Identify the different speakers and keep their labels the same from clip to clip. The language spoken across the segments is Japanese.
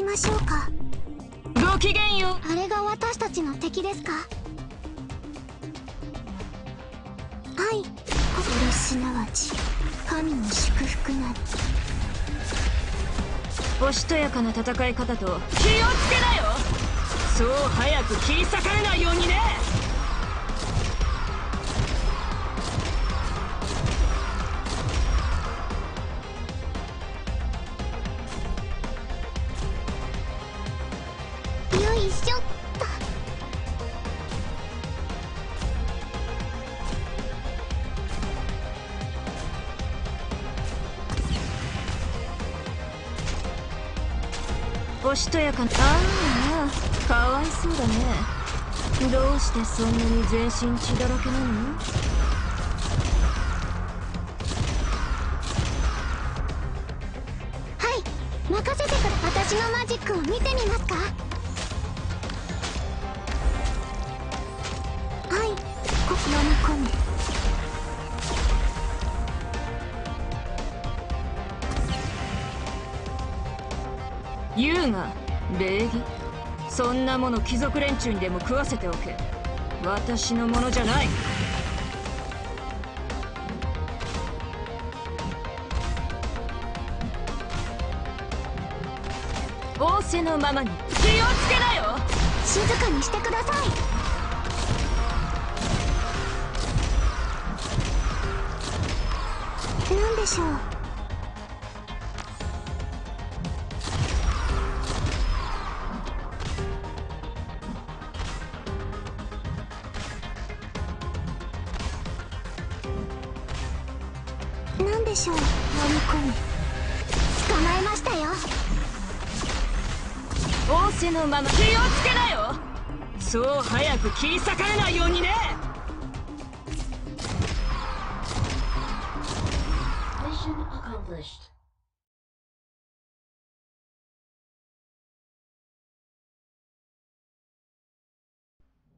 Speaker 1: きましょうか。
Speaker 2: ごきげんよ
Speaker 1: あれが私たちの敵ですか？はい。それすなわち神の祝福なり。
Speaker 2: おしとやかな戦い方と気をつけなよ。そう早く切り裂かれないようにね
Speaker 1: いしょっと
Speaker 2: おしとやかな。ああかわいそうだね。どうしてそんなに全身血だらけなの？
Speaker 1: はい任せて。くれ私のマジックを見てみますか？
Speaker 2: 優雅礼儀。そんなもの貴族連中にでも食わせておけ。私のものじゃない。仰せのままに。気をつけなよ。
Speaker 1: 静かにしてください。何でしょう。何でしょう。飲み込み捕まえましたよ。
Speaker 2: 仰せのまま気をつけなよ。そう早く切り裂かれないようにね。
Speaker 3: Mission accomplished.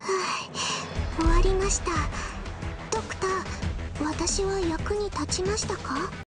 Speaker 1: 終わりました。ドクター私は役に立ちましたか？